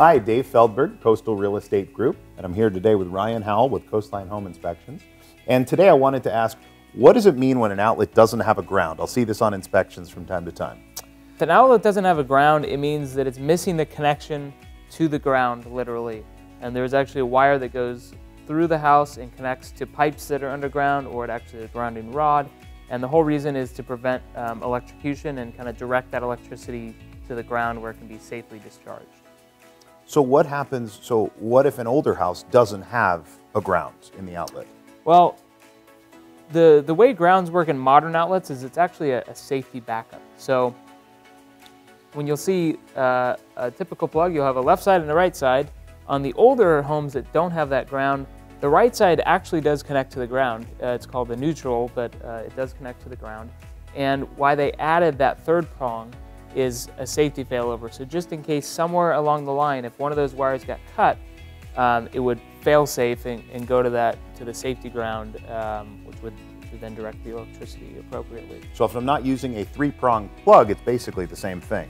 Hi, Dave Feldberg, Coastal Real Estate Group, and I'm here today with Ryan Howell with Coastline Home Inspections. And today I wanted to ask, what does it mean when an outlet doesn't have a ground? I'll see this on inspections from time to time. If an outlet doesn't have a ground, it means that it's missing the connection to the ground, literally. And there's actually a wire that goes through the house and connects to pipes that are underground or it actually a grounding rod. And the whole reason is to prevent um, electrocution and kind of direct that electricity to the ground where it can be safely discharged. So what happens, so what if an older house doesn't have a ground in the outlet? Well, the, the way grounds work in modern outlets is it's actually a, a safety backup. So when you'll see uh, a typical plug, you'll have a left side and a right side. On the older homes that don't have that ground, the right side actually does connect to the ground. Uh, it's called the neutral, but uh, it does connect to the ground. And why they added that third prong is a safety failover. So just in case somewhere along the line, if one of those wires got cut, um, it would fail safe and, and, go to that to the safety ground, um, which would, then direct the electricity appropriately. So if I'm not using a three-prong plug, it's basically the same thing.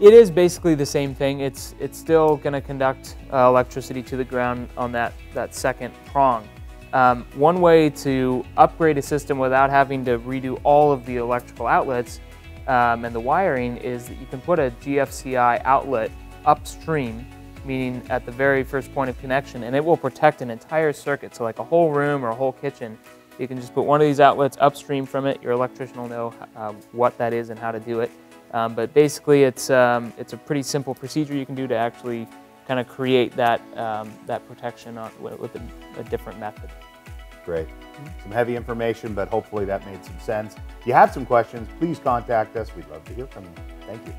It is basically the same thing. It's it's still going to conduct uh, electricity to the ground on that that second prong. Um, one way to upgrade a system without having to redo all of the electrical outlets um, and the wiring is that you can put a GFCI outlet upstream, meaning at the very first point of connection, and it will protect an entire circuit. So like a whole room or a whole kitchen, you can just put one of these outlets upstream from it. Your electrician will know uh, what that is and how to do it. Um, but basically, it's, um, it's a pretty simple procedure you can do to actually kind of create that, um, that protection on, with a, a, different method. Great. Some heavy information, but hopefully that made some sense. If you have some questions, please contact us. We'd love to hear from you. Thank you.